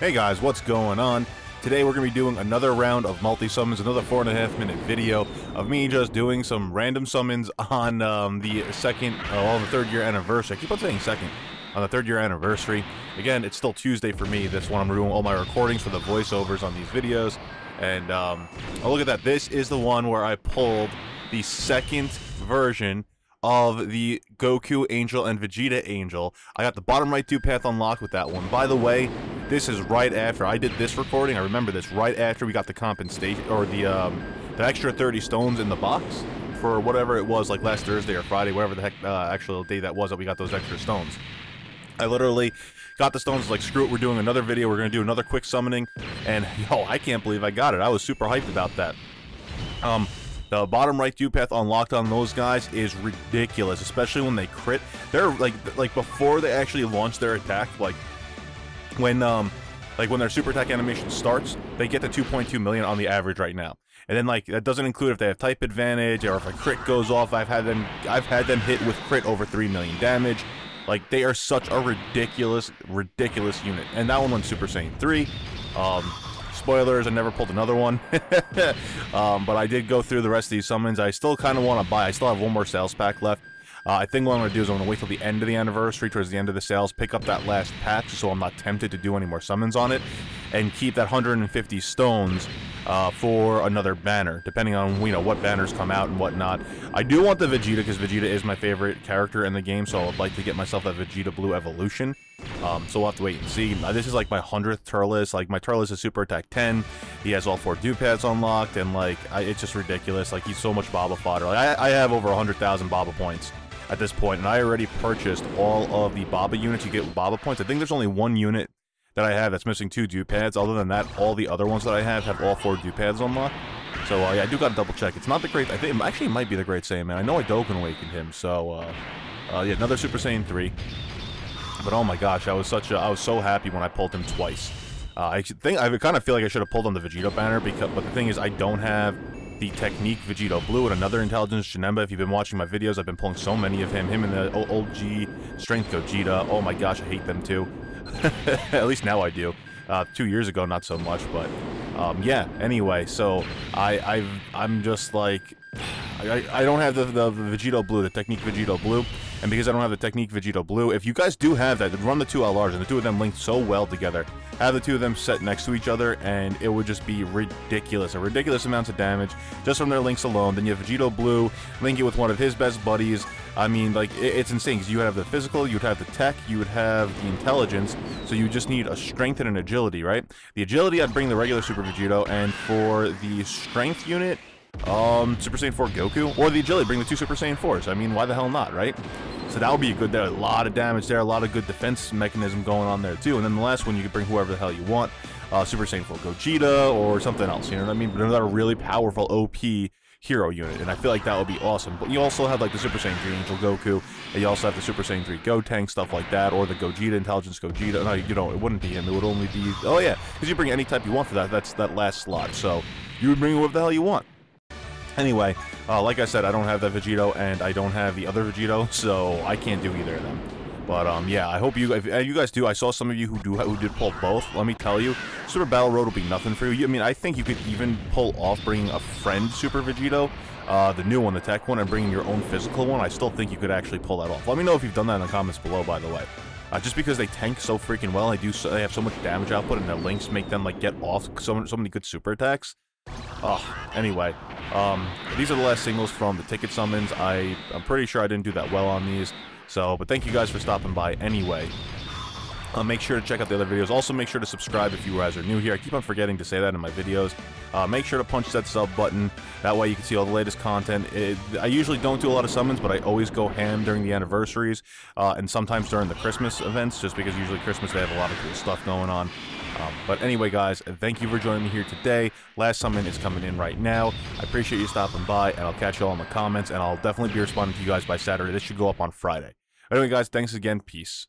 Hey guys, what's going on? Today we're going to be doing another round of multi-summons, another four and a half minute video of me just doing some random summons on um, the second, uh, well, the third year anniversary. I keep on saying second. On the third year anniversary. Again, it's still Tuesday for me. This one I'm doing all my recordings for the voiceovers on these videos. And um, oh, look at that. This is the one where I pulled the second version of the Goku Angel and Vegeta Angel. I got the bottom right two path unlocked with that one. By the way, this is right after I did this recording. I remember this right after we got the compensation or the um, the extra 30 stones in the box for whatever it was, like last Thursday or Friday, whatever the heck uh, actual day that was that we got those extra stones. I literally got the stones like screw it we're doing another video we're gonna do another quick summoning and yo i can't believe i got it i was super hyped about that um the bottom right two path unlocked on those guys is ridiculous, especially when they crit. They're like like before they actually launch their attack, like when um like when their super attack animation starts, they get to 2.2 million on the average right now. And then like that doesn't include if they have type advantage or if a crit goes off. I've had them I've had them hit with crit over 3 million damage. Like they are such a ridiculous ridiculous unit. And that one went Super Saiyan 3. Um Spoilers, I never pulled another one. um, but I did go through the rest of these summons. I still kind of want to buy. I still have one more sales pack left. Uh, I think what I'm going to do is I'm going to wait till the end of the anniversary, towards the end of the sales, pick up that last patch so I'm not tempted to do any more summons on it, and keep that 150 stones uh, for another banner, depending on you know what banners come out and whatnot. I do want the Vegeta because Vegeta is my favorite character in the game, so I would like to get myself that Vegeta Blue evolution. Um, so we'll have to wait and see. Uh, this is like my 100th Turles. Like, my Turles is Super Attack 10. He has all four dupe paths unlocked, and like, I, it's just ridiculous. Like, he's so much Baba fodder. Like, I, I have over 100,000 Baba points at this point, and I already purchased all of the Baba units you get Baba points. I think there's only one unit that I have that's missing two dupe paths. Other than that, all the other ones that I have have all four dupe paths unlocked. So, uh, yeah, I do gotta double check. It's not the great... I think Actually, it might be the Great Saiyaman. I know I Dokkan awakened him, so... Uh, uh, yeah, another Super Saiyan 3. But oh my gosh, I was such a, I was so happy when I pulled him twice. Uh, I think I kind of feel like I should have pulled on the Vegeta banner because, but the thing is, I don't have the Technique Vegito Blue and another Intelligence Janemba. If you've been watching my videos, I've been pulling so many of him. Him and the old G Strength Gogeta. Oh my gosh, I hate them too. At least now I do. Uh, two years ago, not so much, but um, yeah. Anyway, so I I've, I'm just like I, I don't have the, the, the Vegito Blue, the Technique Vegito Blue, and because I don't have the Technique Vegito Blue, if you guys do have that, run the two LRs, and the two of them linked so well together. Have the two of them set next to each other, and it would just be ridiculous. A ridiculous amounts of damage just from their links alone. Then you have Vegito Blue, link it with one of his best buddies. I mean, like, it, it's insane, because you would have the physical, you would have the tech, you would have the intelligence, so you just need a strength and an agility, right? The agility, I'd bring the regular Super Vegito, and for the strength unit, um, Super Saiyan 4 Goku, or the agility, bring the two Super Saiyan 4s. I mean, why the hell not, right? So that would be a good there. A lot of damage there, a lot of good defense mechanism going on there too. And then the last one, you could bring whoever the hell you want. Uh, Super Saiyan 4 Gogeta or something else, you know what I mean? But another really powerful OP hero unit, and I feel like that would be awesome. But you also have like the Super Saiyan 3 Angel Goku, and you also have the Super Saiyan 3 Gotenks, stuff like that, or the Gogeta Intelligence Gogeta. No, you know, it wouldn't be him. It would only be, oh yeah, because you bring any type you want for that. That's that last slot. So you would bring whoever the hell you want. Anyway, uh, like I said, I don't have that Vegito, and I don't have the other Vegito, so I can't do either of them. But um, yeah, I hope you if you guys do. I saw some of you who do who did pull both. Let me tell you, Super Battle Road will be nothing for you. I mean, I think you could even pull off bringing a friend Super Vegito, uh, the new one, the tech one, and bringing your own physical one. I still think you could actually pull that off. Let me know if you've done that in the comments below. By the way. Uh, just because they tank so freaking well, they do so, they have so much damage output, and their links make them like get off so, so many good super attacks. Oh, anyway, um, these are the last singles from the ticket summons. I, I'm pretty sure I didn't do that well on these. So, but thank you guys for stopping by anyway. Uh, make sure to check out the other videos. Also, make sure to subscribe if you guys are new here. I keep on forgetting to say that in my videos. Uh, make sure to punch that sub button. That way you can see all the latest content. It, I usually don't do a lot of summons, but I always go ham during the anniversaries uh, and sometimes during the Christmas events, just because usually Christmas they have a lot of cool stuff going on. Um, but anyway, guys, thank you for joining me here today. Last summon is coming in right now. I appreciate you stopping by, and I'll catch you all in the comments, and I'll definitely be responding to you guys by Saturday. This should go up on Friday. Anyway, guys, thanks again. Peace.